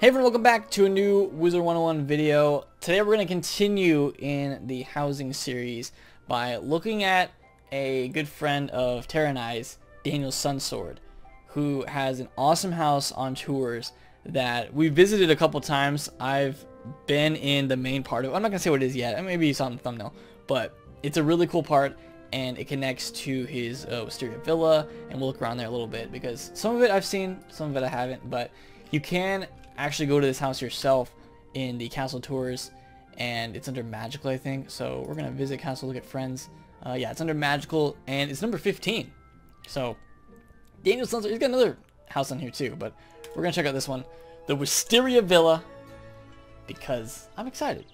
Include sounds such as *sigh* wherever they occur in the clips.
Hey everyone, welcome back to a new Wizard 101 video. Today we're going to continue in the housing series by looking at a good friend of Tara and I's, Daniel Sunsword, who has an awesome house on tours that we visited a couple times. I've been in the main part of it. I'm not going to say what it is yet. Maybe you saw on the thumbnail. But it's a really cool part and it connects to his uh, Wysteria Villa and we'll look around there a little bit because some of it I've seen, some of it I haven't, but you can actually go to this house yourself in the castle tours and it's under magical I think. So we're gonna visit castle look at friends. Uh, yeah it's under magical and it's number 15 so Daniel Sons he's got another house on here too but we're gonna check out this one. The Wysteria Villa because I'm excited.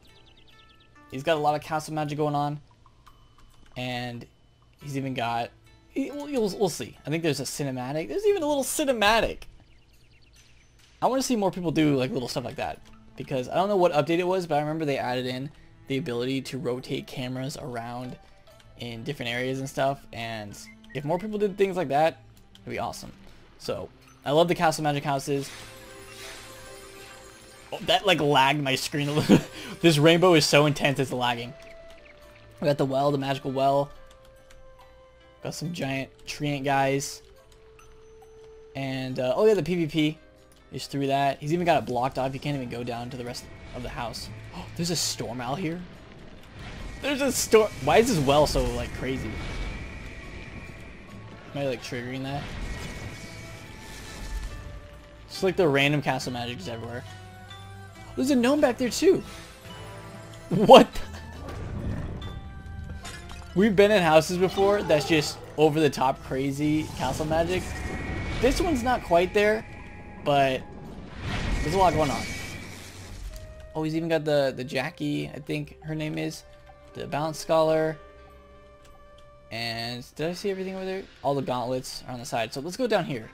He's got a lot of castle magic going on and he's even got we'll, we'll see. I think there's a cinematic there's even a little cinematic I want to see more people do like little stuff like that because I don't know what update it was, but I remember they added in the ability to rotate cameras around in different areas and stuff. And if more people did things like that, it'd be awesome. So I love the Castle Magic houses. Oh, that like lagged my screen a little. *laughs* this rainbow is so intense it's lagging. We got the well, the magical well. Got some giant treant guys. And uh, oh yeah, the PvP is through that. He's even got it blocked off. He can't even go down to the rest of the house. Oh, *gasps* there's a storm out here. There's a storm. Why is this well so like crazy? Am I like triggering that? It's like the random castle magic is everywhere. There's a gnome back there too. What? *laughs* We've been in houses before that's just over the top crazy castle magic. This one's not quite there, but there's a lot going on. Oh, he's even got the, the Jackie, I think her name is. The Balance Scholar. And did I see everything over there? All the gauntlets are on the side. So let's go down here.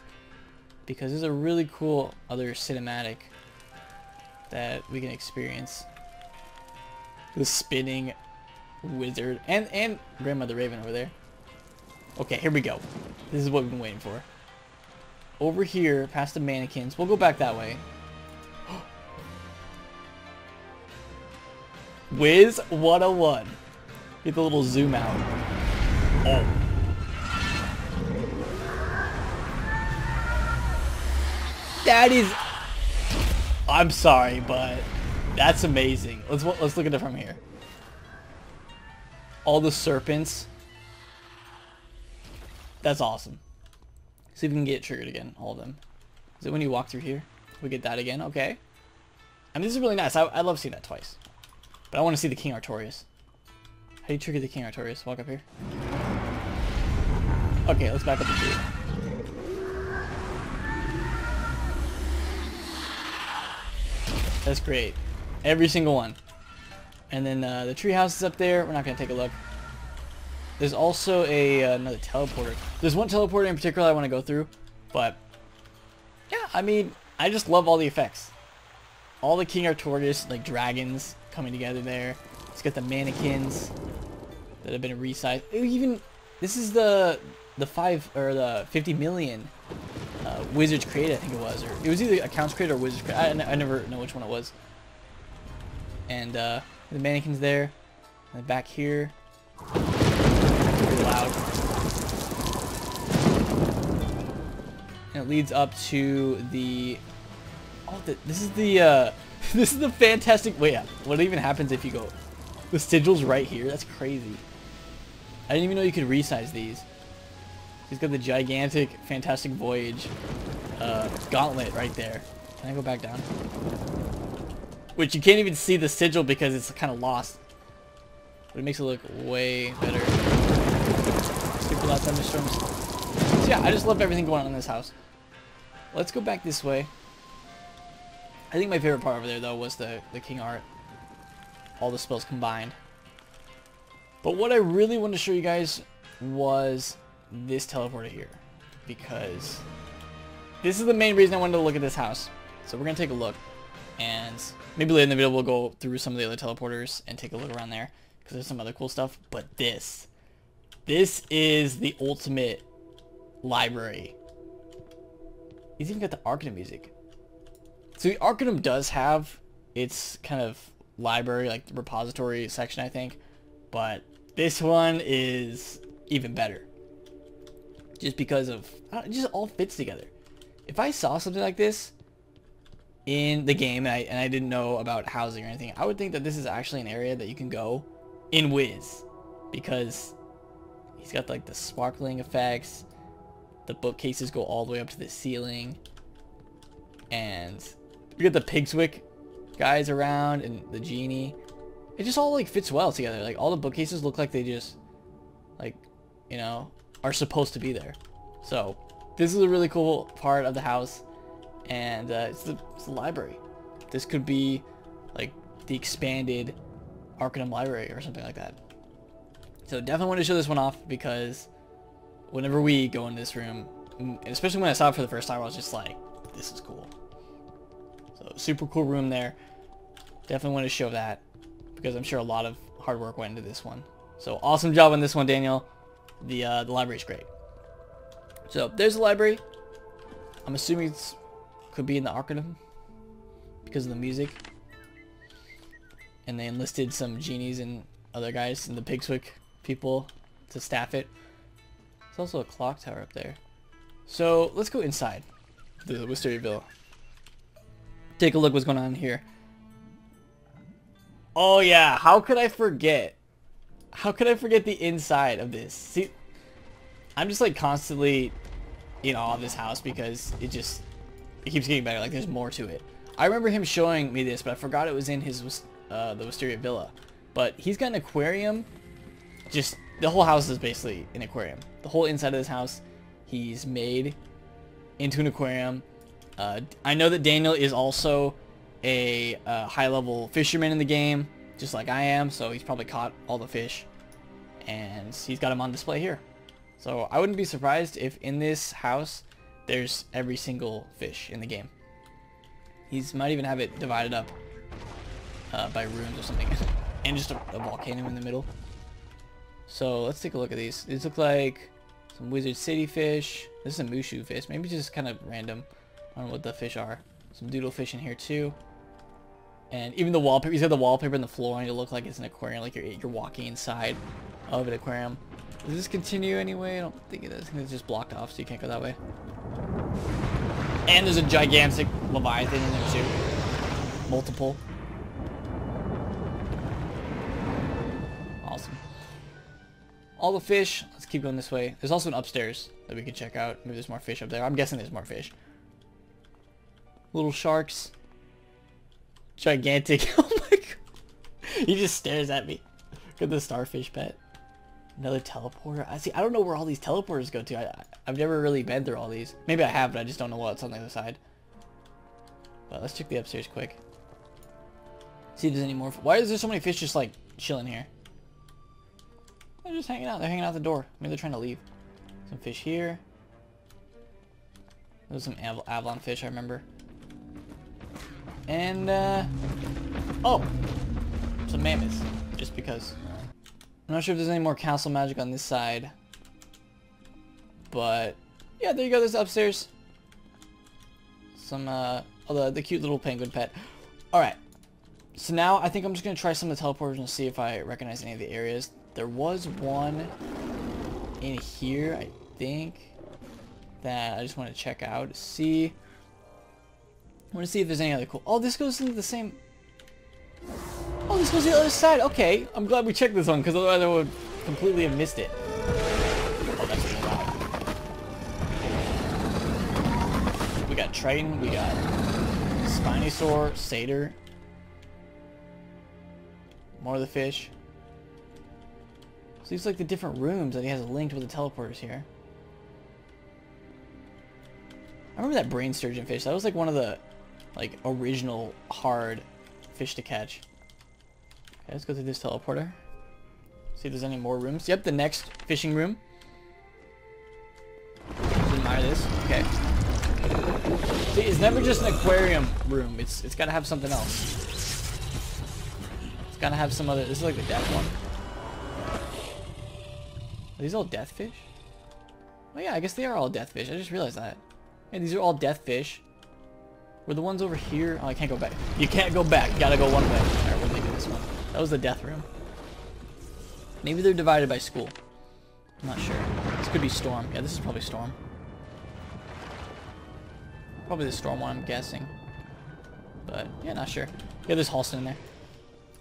Because there's a really cool other cinematic that we can experience. The spinning wizard. And, and Grandmother Raven over there. Okay, here we go. This is what we've been waiting for over here past the mannequins. We'll go back that way. *gasps* Wiz 101. Get the little zoom out. Oh. That is... I'm sorry, but that's amazing. Let's let's look at it from here. All the serpents. That's awesome. See if we can get triggered again, all of them. Is it when you walk through here? We get that again, okay. Mean, this is really nice. I, I love seeing that twice. But I want to see the King Artorius. How do you trigger the King Artorius? Walk up here. Okay, let's back up the tree. That's great. Every single one. And then uh, the tree house is up there. We're not going to take a look. There's also a uh, another teleporter. There's one teleporter in particular I want to go through, but yeah, I mean, I just love all the effects. All the King Artorius, like dragons coming together there. It's got the mannequins that have been resized. Even this is the the five or the 50 million uh, Wizards created, I think it was, or it was either accounts created or Wizards created. I, I never know which one it was. And uh, the mannequins there, and back here loud. And it leads up to the... Oh, the, this is the, uh... *laughs* this is the fantastic... Wait, yeah. What even happens if you go... The sigil's right here? That's crazy. I didn't even know you could resize these. He's got the gigantic Fantastic Voyage uh, gauntlet right there. Can I go back down? Which you can't even see the sigil because it's kind of lost. But it makes it look way better for that thunderstorms. So yeah, I just love everything going on in this house. Let's go back this way. I think my favorite part over there, though, was the, the King Art. All the spells combined. But what I really wanted to show you guys was this teleporter here. Because this is the main reason I wanted to look at this house. So we're going to take a look. And maybe later in the video we'll go through some of the other teleporters and take a look around there. Because there's some other cool stuff. But this this is the ultimate library. He's even got the Arcana music. So the Arcanum does have its kind of library, like the repository section, I think. But this one is even better. Just because of, uh, it just all fits together. If I saw something like this in the game and I, and I didn't know about housing or anything, I would think that this is actually an area that you can go in Wiz. Because he's got like the sparkling effects. The bookcases go all the way up to the ceiling. And you get the Pigswick guys around and the genie. It just all like fits well together. Like all the bookcases look like they just like, you know, are supposed to be there. So this is a really cool part of the house and uh, it's, the, it's the library. This could be like the expanded Arcanum library or something like that. So definitely want to show this one off because whenever we go in this room, especially when I saw it for the first time, I was just like, this is cool. So super cool room there. Definitely want to show that because I'm sure a lot of hard work went into this one. So awesome job on this one, Daniel. The uh, the library's great. So there's the library. I'm assuming it could be in the Arcanum because of the music. And they enlisted some genies and other guys in the Pigswick people to staff it. There's also a clock tower up there. So let's go inside the Wysteria Villa. Take a look what's going on here. Oh yeah, how could I forget? How could I forget the inside of this? See, I'm just like constantly in awe of this house because it just, it keeps getting better. Like there's more to it. I remember him showing me this, but I forgot it was in his, uh, the Wysteria Villa. But he's got an aquarium. Just, the whole house is basically an aquarium. The whole inside of this house, he's made into an aquarium. Uh, I know that Daniel is also a uh, high-level fisherman in the game, just like I am, so he's probably caught all the fish, and he's got them on display here. So I wouldn't be surprised if in this house there's every single fish in the game. He's might even have it divided up uh, by rooms or something, *laughs* and just a, a volcano in the middle. So let's take a look at these. These look like some Wizard City fish. This is a Mushu fish. Maybe just kind of random. I don't know what the fish are. Some doodle fish in here too. And even the wallpaper, he's got the wallpaper and the floor and it look like it's an aquarium, like you're, you're walking inside of an aquarium. Does this continue anyway? I don't think it does. I think it's just blocked off so you can't go that way. And there's a gigantic Leviathan in there too. Multiple. Awesome. All the fish. Let's keep going this way. There's also an upstairs that we can check out. Maybe there's more fish up there. I'm guessing there's more fish. Little sharks gigantic. *laughs* oh my god. He just stares at me. Look at the starfish pet. Another teleporter. I see. I don't know where all these teleporters go to. I, I've never really been through all these. Maybe I have, but I just don't know what's on the other side. But let's check the upstairs quick. See if there's any more. Why is there so many fish just like chilling here? They're just hanging out. They're hanging out the door. Maybe they're trying to leave. Some fish here. There's some Av Avalon fish, I remember. And, uh, oh, some mammoths, just because. I'm not sure if there's any more castle magic on this side. But, yeah, there you go, there's upstairs. Some, uh, oh, the, the cute little penguin pet. Alright, so now I think I'm just going to try some of the teleporters and see if I recognize any of the areas. There was one in here, I think, that I just want to check out to see. I want to see if there's any other cool... Oh, this goes into the same... Oh, this goes to the other side. Okay, I'm glad we checked this one, because otherwise I would completely have missed it. Oh. We got Triton, we got Spinosaur, Satyr. More of the fish. These like the different rooms that he has linked with the teleporters here. I remember that brain sturgeon fish. That was like one of the like original hard fish to catch. Okay, let's go through this teleporter. See if there's any more rooms. Yep, the next fishing room. Let's admire this. Okay. See, it's never just an aquarium room. It's it's gotta have something else. It's gotta have some other. This is like the death one. These all death fish? Oh yeah, I guess they are all death fish. I just realized that. Yeah, these are all death fish. Were the ones over here? Oh, I can't go back. You can't go back. You gotta go one way. Alright, we're leaving this one. That was the death room. Maybe they're divided by school. I'm not sure. This could be Storm. Yeah, this is probably Storm. Probably the Storm one, I'm guessing. But, yeah, not sure. Yeah, there's Halston in there.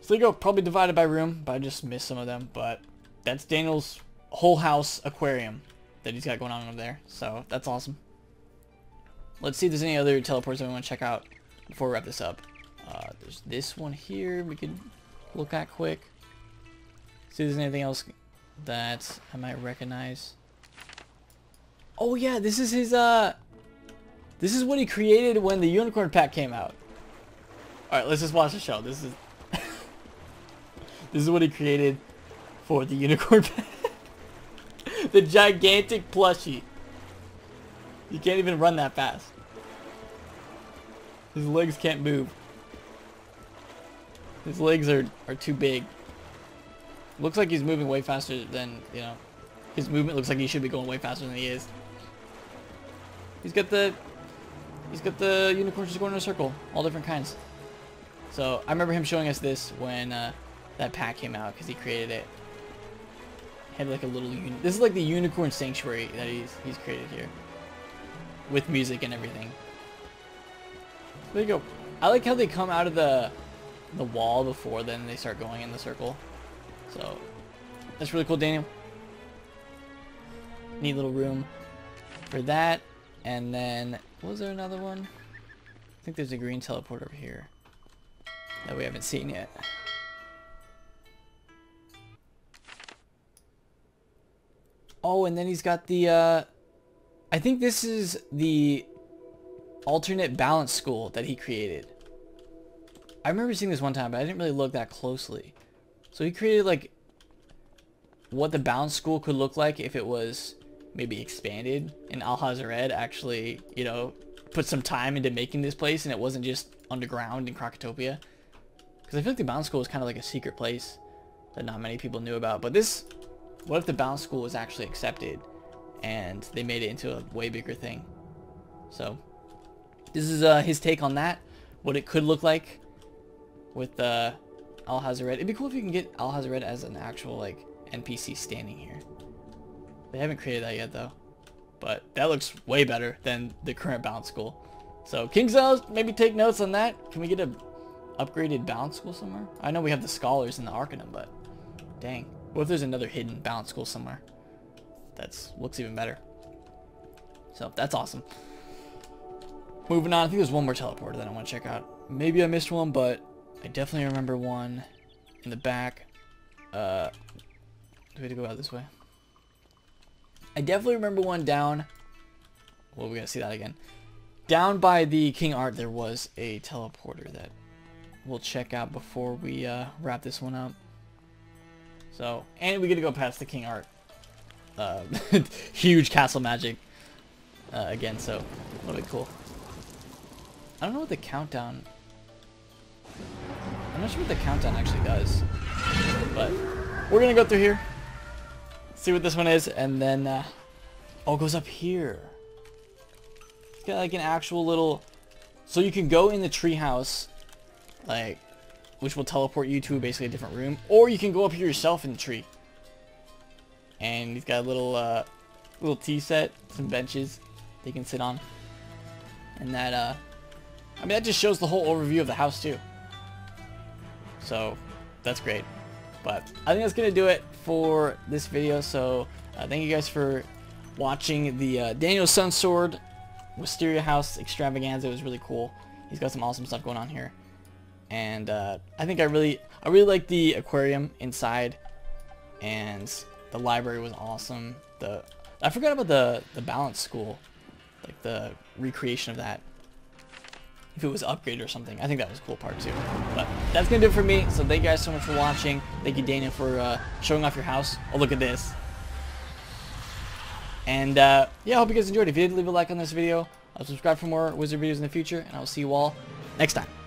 So there you go. Probably divided by room, but I just missed some of them. But that's Daniel's whole house aquarium that he's got going on over there. So that's awesome. Let's see if there's any other teleports that we want to check out before we wrap this up. Uh, there's this one here we could look at quick. See if there's anything else that I might recognize. Oh yeah, this is his, uh... This is what he created when the Unicorn Pack came out. Alright, let's just watch the show. This is... *laughs* this is what he created for the Unicorn Pack. The gigantic plushie. You can't even run that fast. His legs can't move. His legs are, are too big. Looks like he's moving way faster than, you know, his movement looks like he should be going way faster than he is. He's got the, he's got the unicorns just going in a circle, all different kinds. So I remember him showing us this when uh, that pack came out because he created it. Had like a little, this is like the unicorn sanctuary that he's he's created here with music and everything. There you go. I like how they come out of the the wall before then they start going in the circle. So that's really cool, Daniel. Neat little room for that. And then was there another one? I think there's a green teleport over here that we haven't seen yet. Oh, and then he's got the uh I think this is the alternate balance school that he created. I remember seeing this one time, but I didn't really look that closely. So he created like what the balance school could look like if it was maybe expanded and Alhazred actually, you know, put some time into making this place and it wasn't just underground in Krokotopia. Because I feel like the balance school was kind of like a secret place that not many people knew about. But this, what if the balance school was actually accepted and they made it into a way bigger thing. So this is uh, his take on that, what it could look like with uh, Alhazred. It'd be cool if you can get Alhazred as an actual like NPC standing here. They haven't created that yet though, but that looks way better than the current balance school. So KingsIsle, maybe take notes on that. Can we get a upgraded balance school somewhere? I know we have the scholars in the Arcanum, but dang. What if there's another hidden balance school somewhere? that's looks even better. So that's awesome. Moving on, I think there's one more teleporter that I want to check out. Maybe I missed one, but I definitely remember one in the back. Uh, do we have to go out this way? I definitely remember one down. Well, we gotta see that again. Down by the King Art, there was a teleporter that we'll check out before we uh, wrap this one up. So, and we get to go past the King Art uh, *laughs* huge castle magic uh, again, so that'll be cool. I don't know what the countdown... I'm not sure what the countdown actually does, but we're gonna go through here, see what this one is, and then, uh, goes up here. It's got like an actual little, so you can go in the treehouse, like, which will teleport you to basically a different room, or you can go up here yourself in the tree and he's got a little uh, little tea set, some benches they can sit on, and that uh, I mean that just shows the whole overview of the house too. So that's great. But I think that's gonna do it for this video. So uh, thank you guys for watching the uh, Daniel Sunsword Wysteria House Extravaganza. It was really cool. He's got some awesome stuff going on here, and uh, I think I really I really like the aquarium inside, and the library was awesome. The I forgot about the the balance school, like the recreation of that. If it was upgraded or something, I think that was a cool part too. But that's gonna do it for me. So thank you guys so much for watching. Thank you Daniel for uh, showing off your house. Oh look at this. And uh, yeah, I hope you guys enjoyed. If you did, leave a like on this video. I'll subscribe for more wizard videos in the future, and I will see you all next time.